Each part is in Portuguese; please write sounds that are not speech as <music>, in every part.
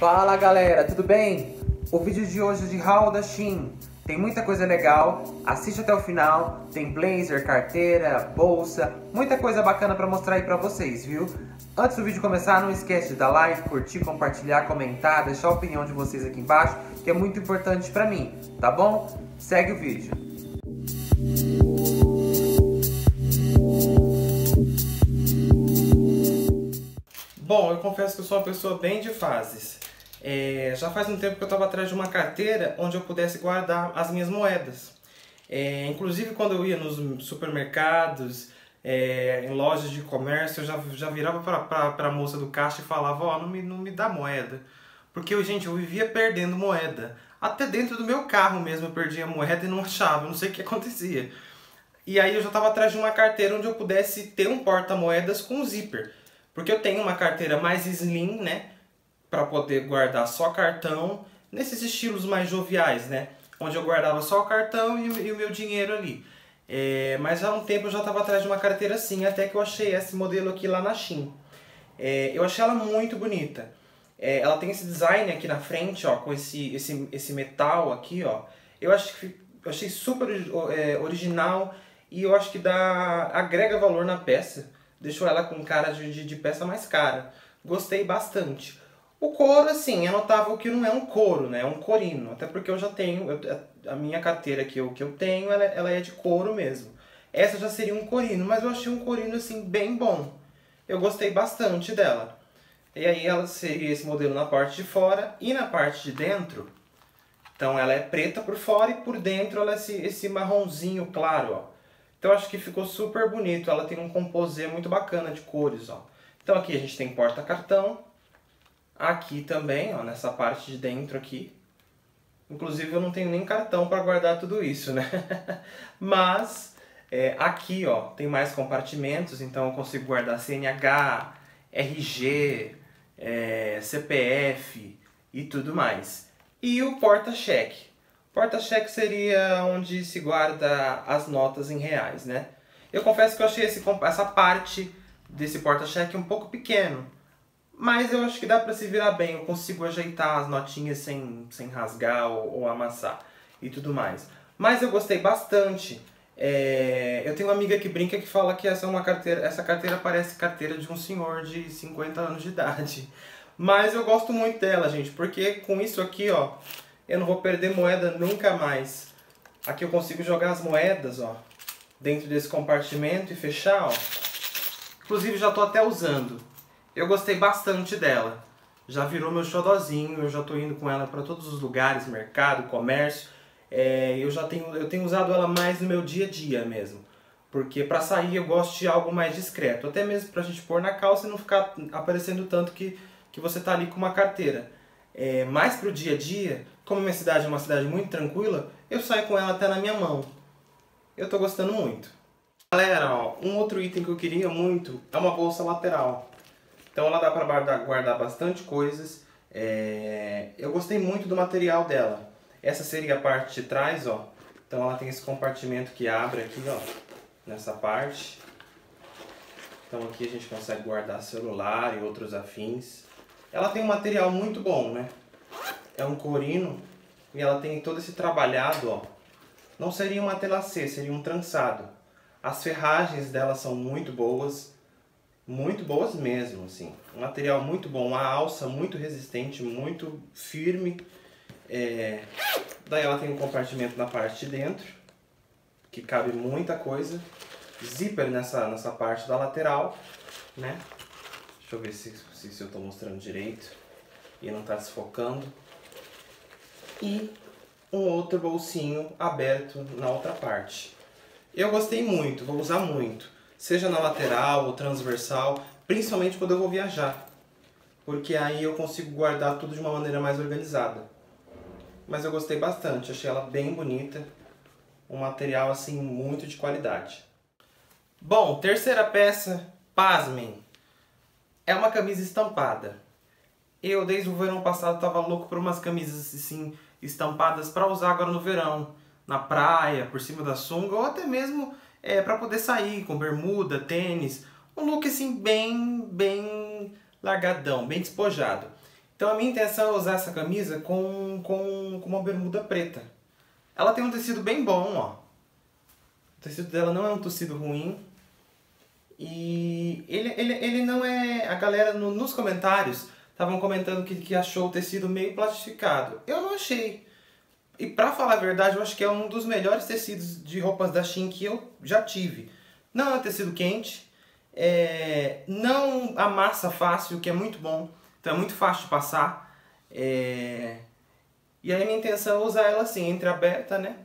Fala galera, tudo bem? O vídeo de hoje é de Hall da Shein. Tem muita coisa legal, assiste até o final. Tem blazer, carteira, bolsa, muita coisa bacana pra mostrar aí pra vocês, viu? Antes do vídeo começar, não esquece de dar like, curtir, compartilhar, comentar, deixar a opinião de vocês aqui embaixo, que é muito importante pra mim, tá bom? Segue o vídeo. Bom, eu confesso que eu sou uma pessoa bem de fases. É, já faz um tempo que eu estava atrás de uma carteira onde eu pudesse guardar as minhas moedas. É, inclusive quando eu ia nos supermercados, é, em lojas de comércio, eu já, já virava para a moça do caixa e falava, ó, oh, não, me, não me dá moeda. Porque, eu, gente, eu vivia perdendo moeda. Até dentro do meu carro mesmo eu perdia moeda e não achava, não sei o que acontecia. E aí eu já estava atrás de uma carteira onde eu pudesse ter um porta-moedas com zíper. Porque eu tenho uma carteira mais slim, né? Para poder guardar só cartão, nesses estilos mais joviais, né? Onde eu guardava só o cartão e, e o meu dinheiro ali. É, mas há um tempo eu já estava atrás de uma carteira assim, até que eu achei esse modelo aqui lá na Shein. É, eu achei ela muito bonita. É, ela tem esse design aqui na frente, ó, com esse, esse, esse metal aqui, ó. Eu, acho que, eu achei super é, original e eu acho que dá, agrega valor na peça deixou ela com cara de, de peça mais cara. Gostei bastante. O couro, assim, é notável que não é um couro, né? É um corino. Até porque eu já tenho, eu, a minha carteira que eu, que eu tenho, ela, ela é de couro mesmo. Essa já seria um corino, mas eu achei um corino, assim, bem bom. Eu gostei bastante dela. E aí ela seria esse modelo na parte de fora e na parte de dentro. Então ela é preta por fora e por dentro ela é esse, esse marronzinho claro, ó. Então acho que ficou super bonito, ela tem um composê muito bacana de cores, ó. Então aqui a gente tem porta-cartão, aqui também, ó, nessa parte de dentro aqui. Inclusive eu não tenho nem cartão para guardar tudo isso, né? <laughs> Mas é, aqui, ó, tem mais compartimentos, então eu consigo guardar CNH, RG, é, CPF e tudo mais. E o porta-cheque. Porta-cheque seria onde se guarda as notas em reais, né? Eu confesso que eu achei esse, essa parte desse porta-cheque um pouco pequeno. Mas eu acho que dá para se virar bem, eu consigo ajeitar as notinhas sem, sem rasgar ou, ou amassar e tudo mais. Mas eu gostei bastante. É... eu tenho uma amiga que brinca que fala que essa, é uma carteira, essa carteira parece carteira de um senhor de 50 anos de idade. <laughs> Mas eu gosto muito dela, gente, porque com isso aqui, ó, eu não vou perder moeda nunca mais. Aqui eu consigo jogar as moedas, ó, dentro desse compartimento e fechar, ó. Inclusive já tô até usando. Eu gostei bastante dela. Já virou meu xodozinho, eu já tô indo com ela para todos os lugares, mercado, comércio. É, eu já tenho, eu tenho usado ela mais no meu dia a dia mesmo. Porque para sair eu gosto de algo mais discreto. Até mesmo pra gente pôr na calça e não ficar aparecendo tanto que, que você tá ali com uma carteira. É, mais pro dia a dia, como minha cidade é uma cidade muito tranquila, eu saio com ela até na minha mão. Eu tô gostando muito. Galera, ó, um outro item que eu queria muito é uma bolsa lateral. Então ela dá para guardar, bastante coisas. É... Eu gostei muito do material dela. Essa seria a parte de trás, ó. Então ela tem esse compartimento que abre aqui, ó, nessa parte. Então aqui a gente consegue guardar celular e outros afins. Ela tem um material muito bom, né? é um corino e ela tem todo esse trabalhado, ó. Não seria uma telacê, seria um trançado. As ferragens dela são muito boas, muito boas mesmo, assim. Um material muito bom, a alça muito resistente, muito firme. É... Daí ela tem um compartimento na parte de dentro, que cabe muita coisa. Zíper nessa, nessa parte da lateral, né? Deixa eu ver se, se, se eu estou mostrando direito e não está desfocando e um outro bolsinho aberto na outra parte. Eu gostei muito, vou usar muito, seja na lateral ou transversal, principalmente quando eu vou viajar, porque aí eu consigo guardar tudo de uma maneira mais organizada. Mas eu gostei bastante, achei ela bem bonita, um material assim muito de qualidade. Bom, terceira peça, pasmem, é uma camisa estampada. Eu, desde o verão passado, estava louco por umas camisas assim estampadas para usar agora no verão, na praia, por cima da sunga, ou até mesmo é, para poder sair com bermuda, tênis, um look assim bem, bem largadão, bem despojado. Então a minha intenção é usar essa camisa com, com, com uma bermuda preta. Ela tem um tecido bem bom, ó. O tecido dela não é um tecido ruim. E ele, ele, ele não é... A galera no, nos comentários estavam comentando que, que achou o tecido meio plastificado. Eu não achei. E pra falar a verdade, eu acho que é um dos melhores tecidos de roupas da Shein que eu já tive. Não é um tecido quente, é, não amassa fácil, que é muito bom. Então é muito fácil de passar. É, e aí minha intenção é usar ela assim, entreaberta, né?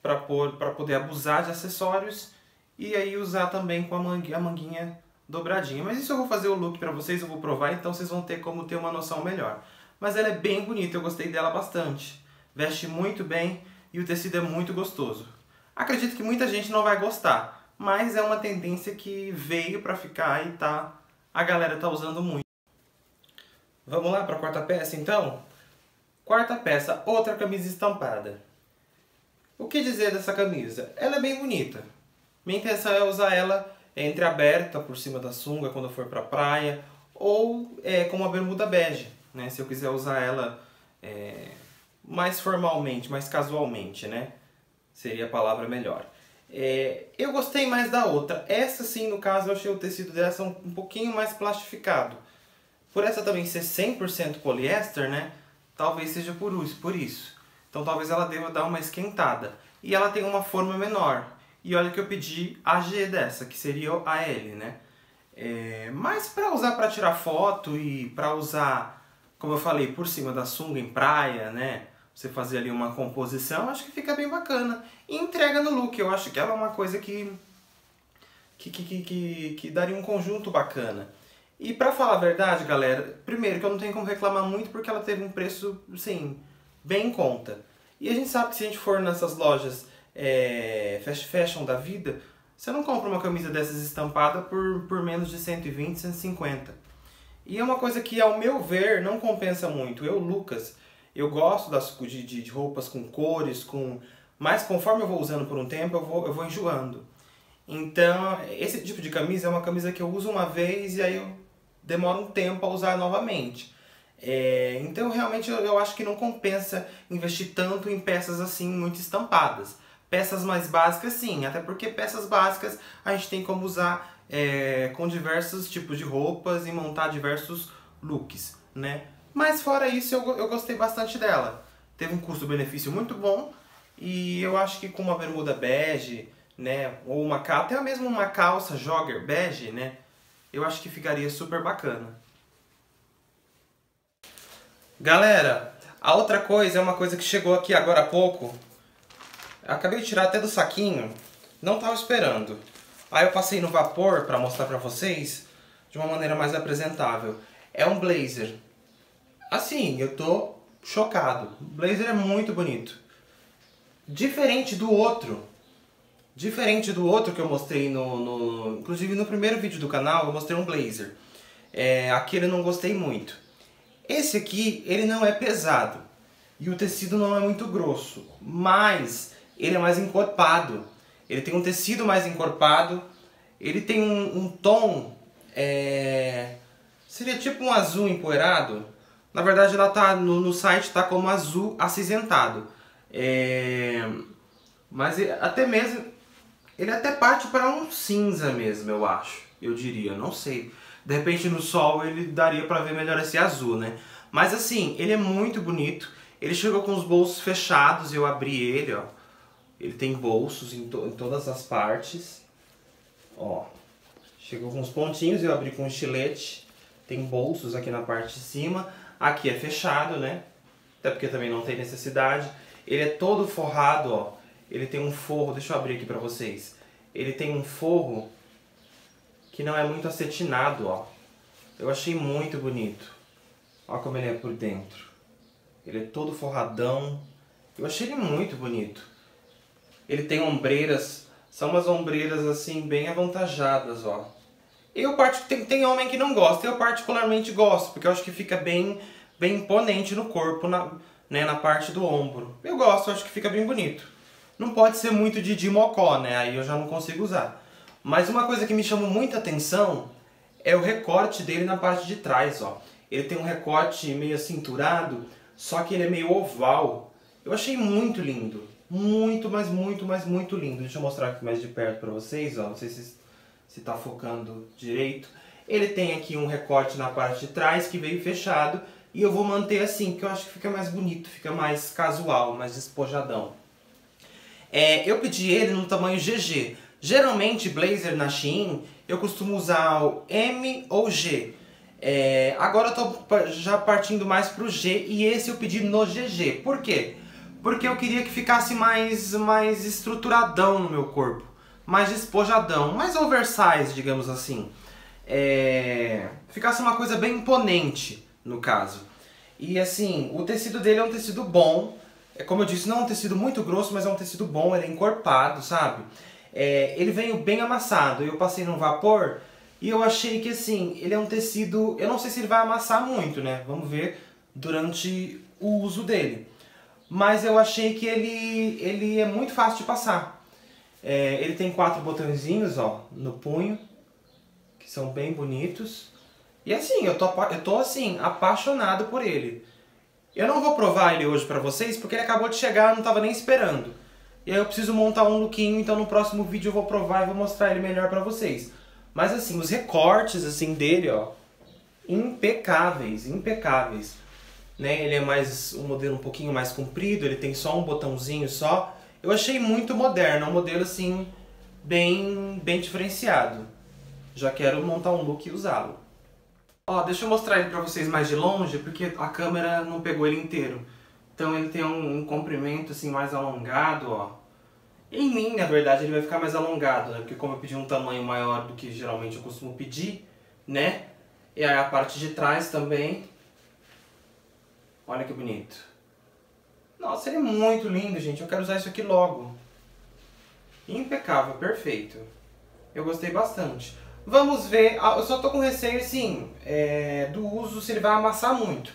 Pra poder abusar de acessórios. E aí usar também com a manguinha, a manguinha dobradinha. Mas isso eu vou fazer o look pra vocês, eu vou provar, então vocês vão ter como ter uma noção melhor. Mas ela é bem bonita, eu gostei dela bastante veste muito bem e o tecido é muito gostoso. Acredito que muita gente não vai gostar, mas é uma tendência que veio para ficar e tá a galera tá usando muito. Vamos lá para a quarta peça então? Quarta peça, outra camisa estampada. O que dizer dessa camisa? Ela é bem bonita. Minha intenção é usar ela entreaberta por cima da sunga quando eu for para a praia ou é, com uma bermuda bege, né? Se eu quiser usar ela é, mais formalmente, mais casualmente, né? Seria a palavra melhor. É, eu gostei mais da outra. Essa sim, no caso, eu achei o tecido dessa um, um pouquinho mais plastificado. Por essa também ser 100% poliéster, né? Talvez seja por isso, por isso. Então talvez ela deva dar uma esquentada. E ela tem uma forma menor. E olha que eu pedi a G dessa, que seria a L, né? É, mas para usar para tirar foto e para usar, como eu falei, por cima da sunga em praia, né? Você fazer ali uma composição, acho que fica bem bacana. E entrega no look, eu acho que ela é uma coisa que, que, que, que, que daria um conjunto bacana. E pra falar a verdade, galera, primeiro que eu não tenho como reclamar muito porque ela teve um preço, sim, bem em conta. E a gente sabe que se a gente for nessas lojas é, fast fashion da vida, você não compra uma camisa dessas estampada por, por menos de 120, 150. E é uma coisa que, ao meu ver, não compensa muito. Eu, Lucas, eu gosto das, de, de roupas com cores, com mas conforme eu vou usando por um tempo, eu vou, eu vou enjoando. Então, esse tipo de camisa é uma camisa que eu uso uma vez e aí eu demoro um tempo a usar novamente. É, então, realmente, eu, eu acho que não compensa investir tanto em peças assim, muito estampadas. Peças mais básicas, sim, até porque peças básicas a gente tem como usar é, com diversos tipos de roupas e montar diversos looks, né? Mas fora isso, eu, eu gostei bastante dela. Teve um custo-benefício muito bom e eu acho que com uma bermuda bege, né, ou uma até mesmo uma calça jogger bege, né, eu acho que ficaria super bacana. Galera, a outra coisa é uma coisa que chegou aqui agora há pouco. Acabei de tirar até do saquinho, não estava esperando. Aí eu passei no vapor para mostrar para vocês de uma maneira mais apresentável. É um blazer Assim, eu tô chocado. O blazer é muito bonito. Diferente do outro. Diferente do outro que eu mostrei no, no... Inclusive no primeiro vídeo do canal eu mostrei um blazer. É, aquele eu não gostei muito. Esse aqui, ele não é pesado. E o tecido não é muito grosso. Mas ele é mais encorpado. Ele tem um tecido mais encorpado. Ele tem um, um tom... É... Seria tipo um azul empoeirado na verdade, ela tá no, no site tá como azul acinzentado. É... Mas até mesmo ele até parte para um cinza mesmo, eu acho. Eu diria, não sei. De repente no sol ele daria para ver melhor esse azul, né? Mas assim, ele é muito bonito. Ele chegou com os bolsos fechados, eu abri ele, ó. Ele tem bolsos em, to em todas as partes. Ó. Chegou com os pontinhos, eu abri com um estilete. Tem bolsos aqui na parte de cima. Aqui é fechado, né? Até porque também não tem necessidade. Ele é todo forrado, ó. Ele tem um forro, deixa eu abrir aqui pra vocês. Ele tem um forro que não é muito acetinado, ó. Eu achei muito bonito. Olha como ele é por dentro. Ele é todo forradão. Eu achei ele muito bonito. Ele tem ombreiras, são umas ombreiras assim bem avantajadas, ó. Eu tem, tem homem que não gosta, eu particularmente gosto, porque eu acho que fica bem, bem imponente no corpo, na, né, na parte do ombro. Eu gosto, eu acho que fica bem bonito. Não pode ser muito de, de mocó, né? Aí eu já não consigo usar. Mas uma coisa que me chamou muita atenção é o recorte dele na parte de trás, ó. Ele tem um recorte meio cinturado, só que ele é meio oval. Eu achei muito lindo. Muito, mas muito, mas muito lindo. Deixa eu mostrar aqui mais de perto para vocês, ó. Não sei se se está focando direito. Ele tem aqui um recorte na parte de trás que veio fechado e eu vou manter assim, porque eu acho que fica mais bonito, fica mais casual, mais despojadão. É, eu pedi ele no tamanho GG. Geralmente, blazer na Shein, eu costumo usar o M ou G. É, agora eu tô já partindo mais pro G e esse eu pedi no GG. Por quê? Porque eu queria que ficasse mais, mais estruturadão no meu corpo. Mais despojadão, mais oversize, digamos assim. É, ficasse uma coisa bem imponente, no caso. E assim, o tecido dele é um tecido bom. É como eu disse, não é um tecido muito grosso, mas é um tecido bom, ele é encorpado, sabe? É, ele veio bem amassado. Eu passei no vapor e eu achei que assim, ele é um tecido. Eu não sei se ele vai amassar muito, né? Vamos ver durante o uso dele. Mas eu achei que ele, ele é muito fácil de passar. É, ele tem quatro botõezinhos ó, no punho, que são bem bonitos. E assim, eu tô, eu tô assim, apaixonado por ele. Eu não vou provar ele hoje pra vocês, porque ele acabou de chegar, eu não tava nem esperando. E aí eu preciso montar um lookinho, então no próximo vídeo eu vou provar e vou mostrar ele melhor pra vocês. Mas assim, os recortes assim dele, ó, impecáveis, impecáveis. Né? Ele é mais um modelo um pouquinho mais comprido, ele tem só um botãozinho só. Eu achei muito moderno, é um modelo assim bem bem diferenciado. Já quero montar um look e usá-lo. Ó, deixa eu mostrar ele pra vocês mais de longe, porque a câmera não pegou ele inteiro. Então ele tem um, um comprimento assim mais alongado, ó. Em mim, na verdade, ele vai ficar mais alongado, né? Porque como eu pedi um tamanho maior do que geralmente eu costumo pedir, né? E aí a parte de trás também. Olha que bonito. Nossa, ele é muito lindo, gente. Eu quero usar isso aqui logo. Impecável, perfeito. Eu gostei bastante. Vamos ver, ah, eu só tô com receio, assim, é, do uso se ele vai amassar muito.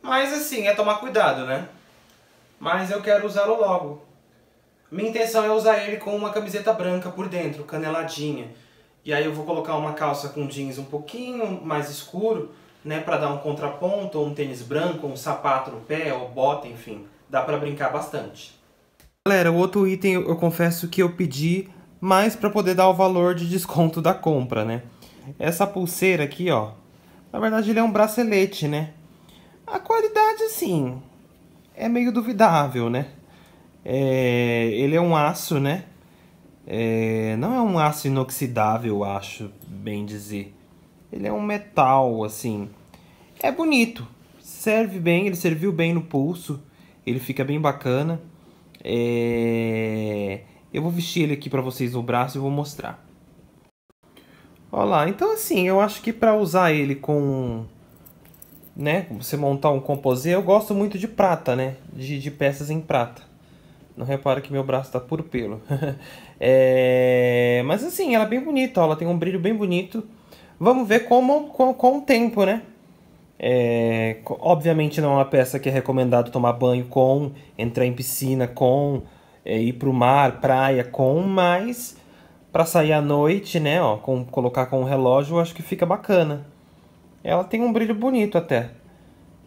Mas, assim, é tomar cuidado, né? Mas eu quero usá-lo logo. Minha intenção é usar ele com uma camiseta branca por dentro, caneladinha. E aí eu vou colocar uma calça com jeans um pouquinho mais escuro, né, para dar um contraponto, ou um tênis branco, um sapato no pé, ou bota, enfim. Dá para brincar bastante. Galera, o outro item eu confesso que eu pedi mas para poder dar o valor de desconto da compra, né? Essa pulseira aqui, ó, na verdade ele é um bracelete, né? A qualidade, assim, é meio duvidável, né? É, ele é um aço, né? É, não é um aço inoxidável, acho, bem dizer. Ele é um metal, assim. É bonito, serve bem, ele serviu bem no pulso, ele fica bem bacana. É... Eu vou vestir ele aqui para vocês no braço e vou mostrar. Olha lá, então assim, eu acho que para usar ele com... Né, você montar um composê, eu gosto muito de prata, né? De, de peças em prata. Não repara que meu braço tá puro pelo. <laughs> é... Mas assim, ela é bem bonita, ó, ela tem um brilho bem bonito. Vamos ver como com, com o tempo, né? É... Obviamente não é uma peça que é recomendado tomar banho com, entrar em piscina com é, ir pro mar, praia com, mas para sair à noite, né, ó, com, colocar com o relógio, eu acho que fica bacana. Ela tem um brilho bonito até.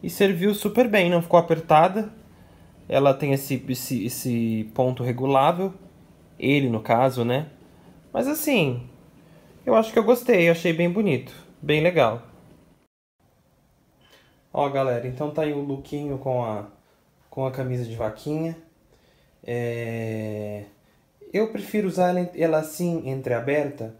E serviu super bem, não ficou apertada. Ela tem esse, esse, esse ponto regulável. Ele, no caso, né? Mas assim, eu acho que eu gostei, achei bem bonito. Bem legal. Ó, galera, então tá aí o lookinho com a, com a camisa de vaquinha. É... Eu prefiro usar ela, assim, entreaberta,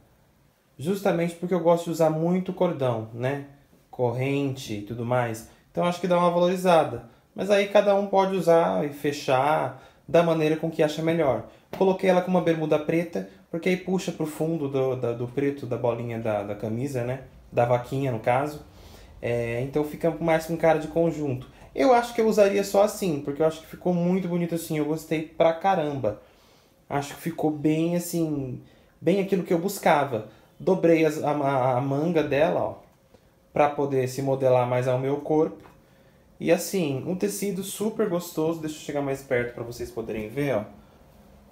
justamente porque eu gosto de usar muito cordão, né? Corrente e tudo mais. Então acho que dá uma valorizada. Mas aí cada um pode usar e fechar da maneira com que acha melhor. Coloquei ela com uma bermuda preta, porque aí puxa pro fundo do, do, do preto da bolinha da, da camisa, né? Da vaquinha, no caso. É, então fica mais com cara de conjunto. Eu acho que eu usaria só assim, porque eu acho que ficou muito bonito assim. Eu gostei pra caramba. Acho que ficou bem assim, bem aquilo que eu buscava. Dobrei as, a, a manga dela, ó, pra poder se modelar mais ao meu corpo. E assim, um tecido super gostoso. Deixa eu chegar mais perto para vocês poderem ver, ó.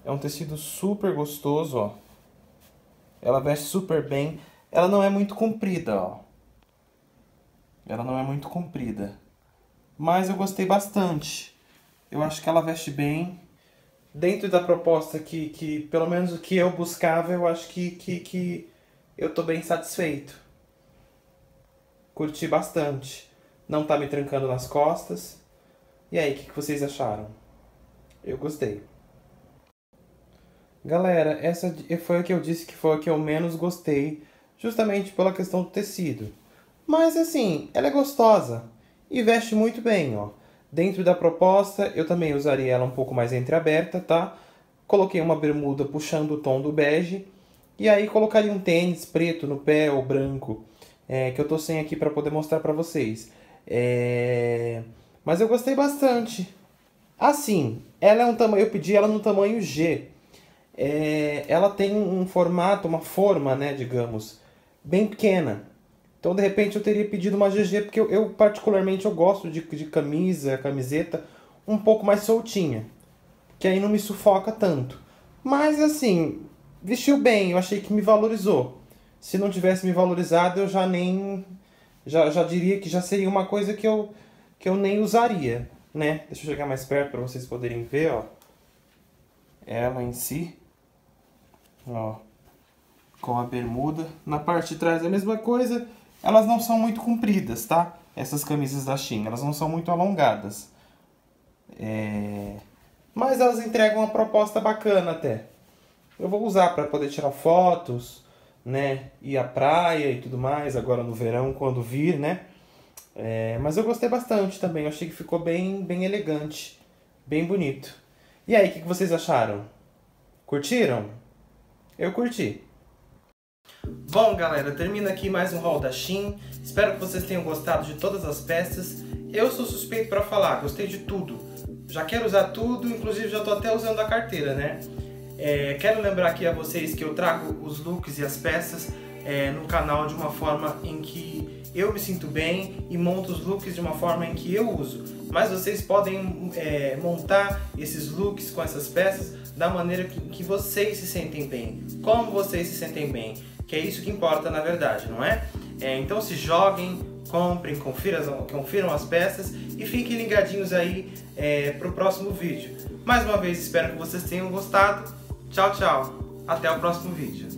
É um tecido super gostoso, ó. Ela veste super bem. Ela não é muito comprida, ó. Ela não é muito comprida. Mas eu gostei bastante. Eu acho que ela veste bem. Dentro da proposta que, que pelo menos o que eu buscava, eu acho que, que, que eu tô bem satisfeito. Curti bastante. Não tá me trancando nas costas. E aí, o que, que vocês acharam? Eu gostei. Galera, essa foi a que eu disse que foi a que eu menos gostei, justamente pela questão do tecido. Mas assim, ela é gostosa e veste muito bem, ó. Dentro da proposta, eu também usaria ela um pouco mais entreaberta, tá? Coloquei uma bermuda puxando o tom do bege e aí colocaria um tênis preto no pé ou branco, é, que eu tô sem aqui para poder mostrar para vocês. É... Mas eu gostei bastante. Assim, ela é um tamanho, eu pedi ela no tamanho G. É... Ela tem um formato, uma forma, né, digamos, bem pequena. Então, de repente, eu teria pedido uma GG, porque eu, eu particularmente eu gosto de, de camisa, camiseta um pouco mais soltinha. Que aí não me sufoca tanto. Mas, assim, vestiu bem, eu achei que me valorizou. Se não tivesse me valorizado, eu já nem... Já, já diria que já seria uma coisa que eu, que eu nem usaria, né? Deixa eu chegar mais perto para vocês poderem ver, ó. Ela em si. Ó. Com a bermuda. Na parte de trás é a mesma coisa elas não são muito compridas, tá? Essas camisas da Shein, elas não são muito alongadas. É... Mas elas entregam uma proposta bacana até. Eu vou usar para poder tirar fotos, né? Ir à praia e tudo mais, agora no verão, quando vir, né? É... Mas eu gostei bastante também, eu achei que ficou bem, bem elegante, bem bonito. E aí, o que vocês acharam? Curtiram? Eu curti. Bom, galera, termina aqui mais um haul da Shein. Espero que vocês tenham gostado de todas as peças. Eu sou suspeito para falar, gostei de tudo. Já quero usar tudo, inclusive já estou até usando a carteira, né? É, quero lembrar aqui a vocês que eu trago os looks e as peças é, no canal de uma forma em que eu me sinto bem e monto os looks de uma forma em que eu uso. Mas vocês podem é, montar esses looks com essas peças da maneira que, que vocês se sentem bem. Como vocês se sentem bem que é isso que importa na verdade, não é? é então se joguem, comprem, confiram, confiram as peças e fiquem ligadinhos aí é, para o próximo vídeo. Mais uma vez espero que vocês tenham gostado. Tchau, tchau. Até o próximo vídeo.